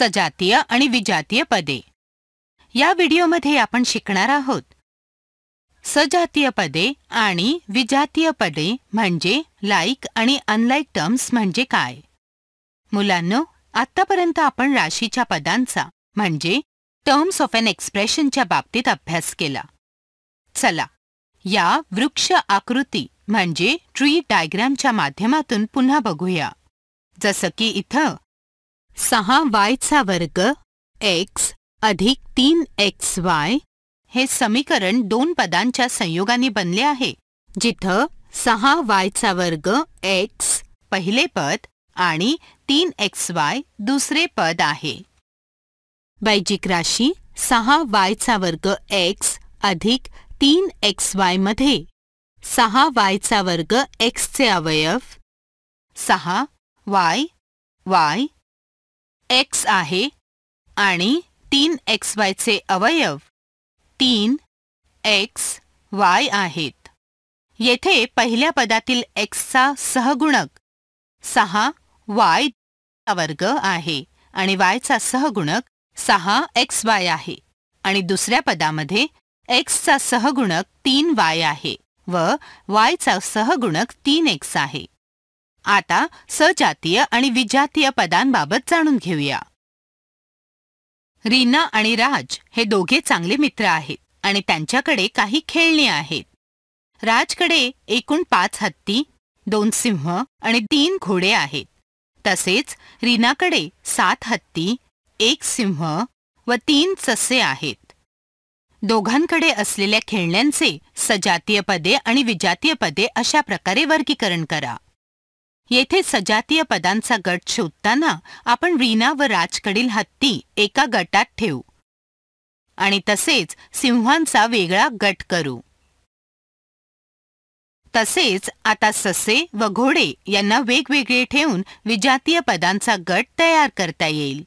सजातीय आणि विजातीय पदे. या व्हिडिओमध्ये आपण शिकणार आहोत. सजातीय पदे आणि विजातीय पदे म्हणजे लाईक आणि अनलाईक टर्म्स म्हणजे काय? मुलांनो आतापर्यंत आपण राशीच्या पदांचा म्हणजे टर्म्स ऑफ अन एक्सप्रेशनच्या बाबतीत अभ्यास केला. चला या वृक्ष आकृती म्हणजे ट्री डायग्रॅमच्या माध्यमातून पुन्हा बघूया. जसं की इथं सहा वायचा वर्ग एक्स अधिक तीन एक्स वाय हे समीकरण दोन पदांच्या संयोगाने बनले आहे जिथं सहा वायचा वर्ग एक्स पहिले पद आणि तीन एक्स वाय दुसरे पद आहे. वैजिक राशी सहा वायचा वर्ग एक्स अधिक तीन एक्स वायमध्ये सहा वायचा वर्ग एक्सचे अवयव सहा वाय वाय एक्स आहे आणि तीन एक्स वायचे अवयव तीन एक्स वाय आहेत. येथे पहिल्या पदातील एक्सचा सहगुणक सहा वाय वर्ग आहे आणि वायचा सहगुणक सहा एक्स वाय आहे आणि दुसऱ्या पदामध्ये एक्सचा सहगुणक तीन वाय आहे व वायचा सहगुणक तीन एक्स आहे. आता सजातीय आणि विजातीय पदांबाबत जाणून घेऊया. रीना आणि राज हे दोघे चांगले मित्र आहेत आणि त्यांच्याकडे काही खेळणी आहेत. राजकडे एकूण पाच हत्ती दोन सिंह आणि तीन घोडे आहेत. तसेच रीनाकडे सात हत्ती एक सिंह व तीन ससे आहेत. दोघांकडे असलेल्या खेळण्यांचे सजातीय पदे आणि विजातीय पदे अशा प्रकारे वर्गीकरण करा. येथे सजातीय पदांचा गट शोधताना आपण रीना व राजकडील हत्ती एका गटात ठेवू. आणि तसेच सिंहांचा वेगळा गट करू. तसेच आता ससे व घोडे यांना वेगवेगळे ठेवून विजातीय पदांचा गट तयार करता येईल.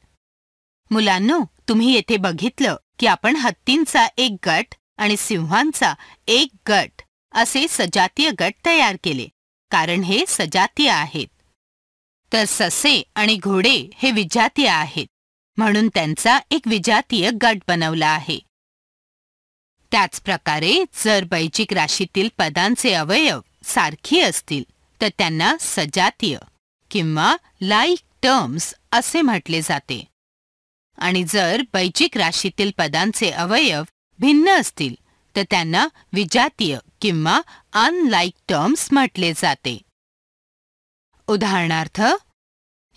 मुलांनो तुम्ही येथे बघितलं की आपण हत्तींचा एक गट आणि सिंहांचा एक गट असे सजातीय गट तयार केले. कारण हे सजातीय आहेत. तर ससे आणि घोडे हे विजातीय आहेत म्हणून त्यांचा एक विजातीय गट बनवला आहे. त्याचप्रकारे जर बैजिक राशीतील पदांचे अवयव सारखी असतील तर त्यांना सजातीय किंवा लाईक टर्म्स असे म्हटले जाते. आणि जर बैजिक राशीतील पदांचे अवयव भिन्न असतील तर त्यांना विजातीय किंवा अनलाईक टर्म्स म्हटले जाते. उदाहरणार्थ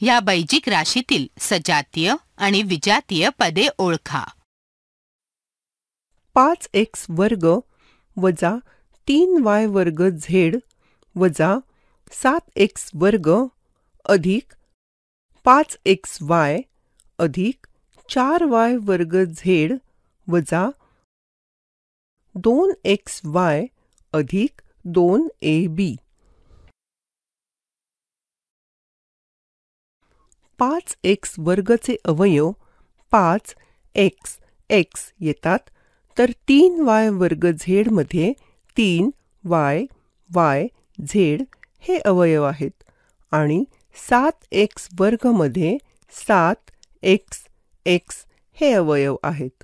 या बैजिक राशीतील सजातीय आणि विजातीय पदे ओळखा. पाच एक्स वर्ग वजा तीन वाय वर्ग झेड वजा सात एक्स वर्ग अधिक पाच एक्स वाय अधिक चार वाय वर्ग झेड वजा दोन एक्स वाय अधिक दोन ए बी. पाच एक्स वर्गचे अवयव पाच एक्स एक्स येतात तर तीन वाय वर्ग झेडमध्ये तीन वाय वाय झेड हे अवयव आहेत आणि सात एक्स वर्गमध्ये सात एक्स एक्स हे अवयव आहेत.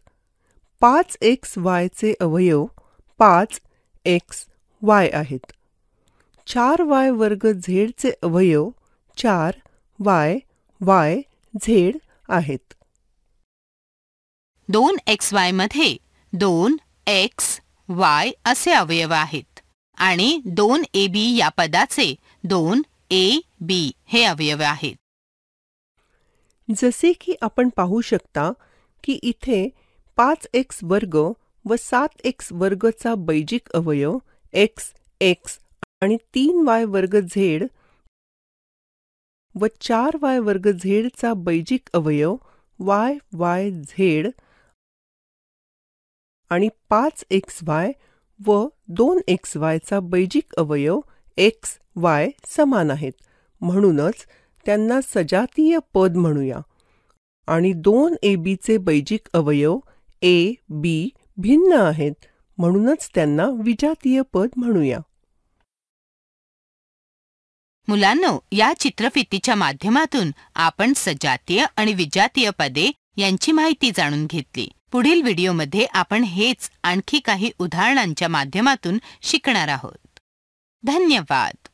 पाच एक्स वायचे अवयव पाच एक्स वाय आहेत. चार वाय वर्ग झेडचे अवयव चार वाय वाय झेड आहेत. दोन एक्स वायमध्ये दोन एक्स वाय असे अवयव आहेत आणि दोन ए बी या पदाचे दोन ए बी हे अवयव आहेत. जसे की आपण पाहू शकता की इथे पाच एक्स वर्ग व सात एक्स वर्गचा बैजिक अवयव एक्स एक्स आणि तीन वाय वर्ग झेड व चार वाय वर्ग झेडचा बैजिक अवयव वाय वाय झेड आणि पाच एक्स वाय व दोन एक्स वायचा बैजिक अवयव एक्स वाय समान आहेत. म्हणूनच त्यांना सजातीय पद म्हणूया. आणि दोन ए बीचे बैजिक अवयव ए बी भिन्न आहेत. म्हणूनच त्यांना विजातीय पद म्हणूया. मुलांनो या चित्रफितीच्या माध्यमातून आपण सजातीय आणि विजातीय पदे यांची माहिती जाणून घेतली. पुढील व्हिडिओमध्ये आपण हेच आणखी काही उदाहरणांच्या माध्यमातून शिकणार आहोत. धन्यवाद!